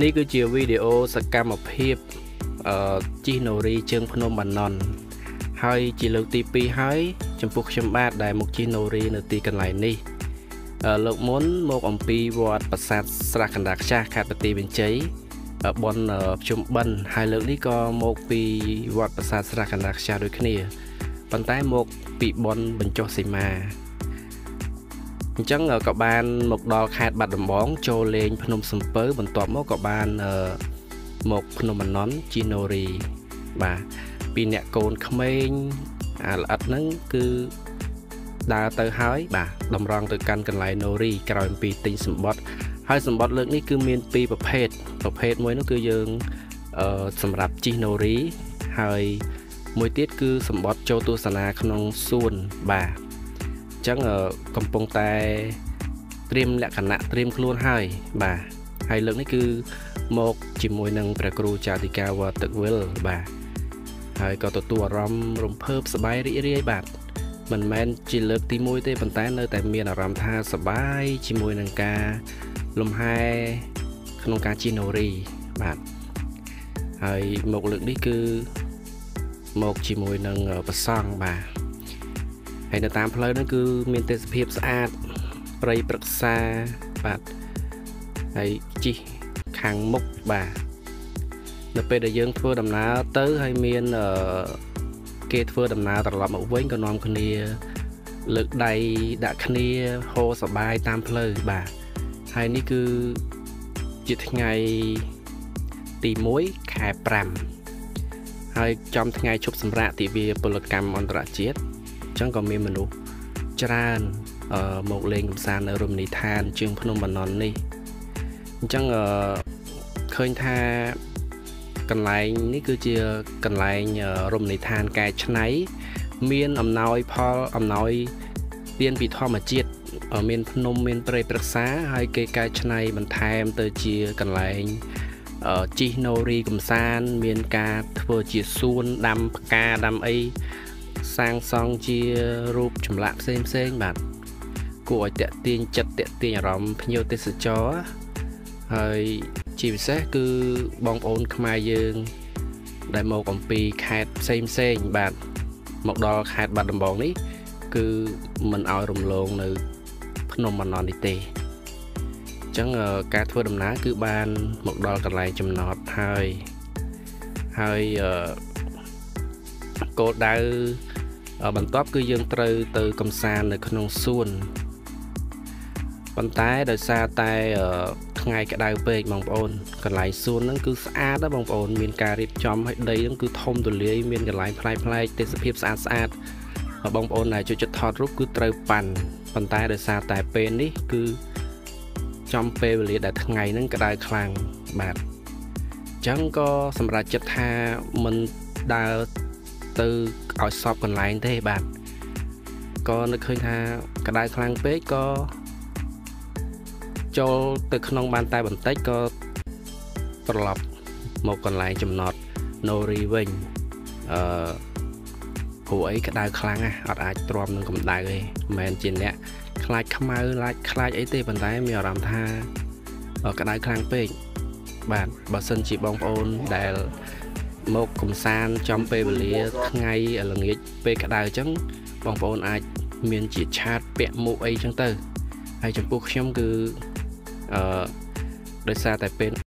នេះគឺជាវីដេអូសកម្មភាពអឺជីណូរីជើងភ្នំបាណន់ហើយជាលើកទី2ហើយចំពោះខ្ញុំបាទដែលមកជីណូរីនៅទីកន្លែងនេះលោកមុនមកអំពីវត្តប្រាសាទស្រះកណ្ដាលខ្ចាស់ខេត្តបន្ទាយមានជ័យបនភ្ជុំបិណ្ឌហើយលើកនេះក៏មកពីវត្តប្រាសាទស្រះកណ្ដាលខ្ចាស់ដូចគ្នាប៉ុន្តែមកពីបនបញ្ចុះសីមា អញ្ចឹងក៏បានមកដល់ខេត្តបាត់ដំបងចូលលេងភ្នំសំពៅបន្ទាប់មកក៏បានមកភ្នំអណន់ជីណូរីបាទពីអ្នកកូនក្មេងអាល្អិតហ្នឹងគឺដើរទៅហើយបាទតម្រង់ទៅកាន់កន្លែងណូរីក្រោយពីទិញសម្បត្តិហើយសម្បត្តិលើកនេះគឺមានពីរប្រភេទប្រភេទមួយនោះគឺយើងអឺសម្រាប់ជីណូរីហើយមួយទៀតគឺសម្បត្តិចូលទស្សនាក្នុងសួនបាទអ ញ្ចឹងកំពុងតែត្រៀមលក្ខណៈត្រៀមខ្លួនហើយបាទហើយលើកនេះគឺមកជាមួយនឹងព្រះគ្រូចាតិកាវត្តទឹកវិលបាទហើយក៏ទទួលអារម្មណ៍រំភើបសប្បាយរីករាយបាទមិនមែនជាលើកទី1ទេប៉ុន្តែនៅតែមានអារម្មណ៍ថាសប្បាយជាមួយនឹងការលំហែក្នុងការជីណូរីបាទហើយមកលើកនេះគឺមកជាមួយនឹងប្រសង់បាទ ហើយនៅតាមផ្លូវហ្នឹងគឺមានទេសភាពស្អាតព្រៃព្រឹក្សាបាទហើយជីខាងមុខបាទនៅពេលដែលយើងធ្វើដំណើរទៅហើយមានគេធ្វើដំណើរត្រឡប់មកវិញក៏នាំគ្នា លើកដៃដាក់គ្នាហូរសបាយតាមផ្លូវបាទហើយនេះគឺជាថ្ងៃទី1ខែ5ហើយចំថ្ងៃជប់សម្រាប់ទិវាពលកម្មអន្តរជាតិអញ្ចឹងក៏មានមនុស្សច្រើនមកលេងកម្សាន្តនៅរមណីយដ្ឋាន ជើងភ្នំបាណន់នេះអញ្ចឹងឃើញថាកន្លែងនេះគឺជាកន្លែងរមណីយដ្ឋានកែច្នៃ មានអំណោយផលអំណោយទានពីធម្មជាតិមានភ្នំមានព្រៃព្រឹក្សាហើយគេកែច្នៃបន្ថែមទៅជាកន្លែងជីណូរីកំសាន្តមានការធ្វើជាសួនដាំផ្កាដាំអី សាងសង់ជារូបចម្លាក់ផ្សេងផ្សេងបាទគួរឲ្យតាក់ទាញចិត្តតាក់ទាញអារម្មណ៍ភ្ញៀវទេសចរហើយជាពិសេសគឺបងប្អូនខ្មែរយើង ដែលមកអំពីខេត្តផ្សេងផ្សេងបាទមកដល់ខេត្តបាត់ដំបងនេះ គឺមិនឲ្យរំលងនៅ ភ្នំអណន់នេះទេអញ្ចឹងការធ្វើដំណើរគឺបានមកដល់កន្លែងចំណតហើយហើយគោលដៅ បន្ទាប់គឺយើងត្រូវទៅកំសាន្តនៅក្នុងសួនប៉ុន្តែដោយសារតែថ្ងៃក្តៅពេកបងប្អូនកន្លែងសួនហ្នឹងគឺស្អាតណាបងប្អូនមានការរៀបចំឲ្យដីហ្នឹងគឺធំទូលាយមានកន្លែងប្លែកប្លែកទេសភាពស្អាតស្អាតបងប្អូនដែលចូលចិត្តថតរូបគឺត្រូវប៉ាន់ប៉ុន្តែដោយសារតែពេលនេះគឺចំពេលវេលាដែលថ្ងៃហ្នឹងក្តៅខ្លាំងបាទអញ្ចឹងក៏សម្រាប់ចិត្តថាមិនដើរ ទៅឲ្យសពកន្លែងទេបាទក៏នឹកឃើញថាក្តៅខ្លាំងពេកក៏ចូលទៅក្នុងបានតែបន្តិចក៏ត្រឡប់មកកន្លែងចំណត់ Nori វិញអឺព្រោះអីក្តៅខ្លាំងណាស់អត់អាចទ្រាំនឹងកម្ដៅទេមិនមែនជាអ្នកខ្លាចខ្មៅឡាចខ្លាចអីទេប៉ុន្តែមានអារម្មណ៍ថាក្តៅខ្លាំងពេកបាទបើសិនជាបងប្អូនដែល មកកំសាន្តចំពេលវេលាថ្ងៃល្ងាចពេលក្តៅអញ្ចឹងបងប្អូនអាចមានជាឆាតពាក់មួកអីចឹងទៅហើយចំពោះខ្ញុំគឺអឺដោយសារតែពេល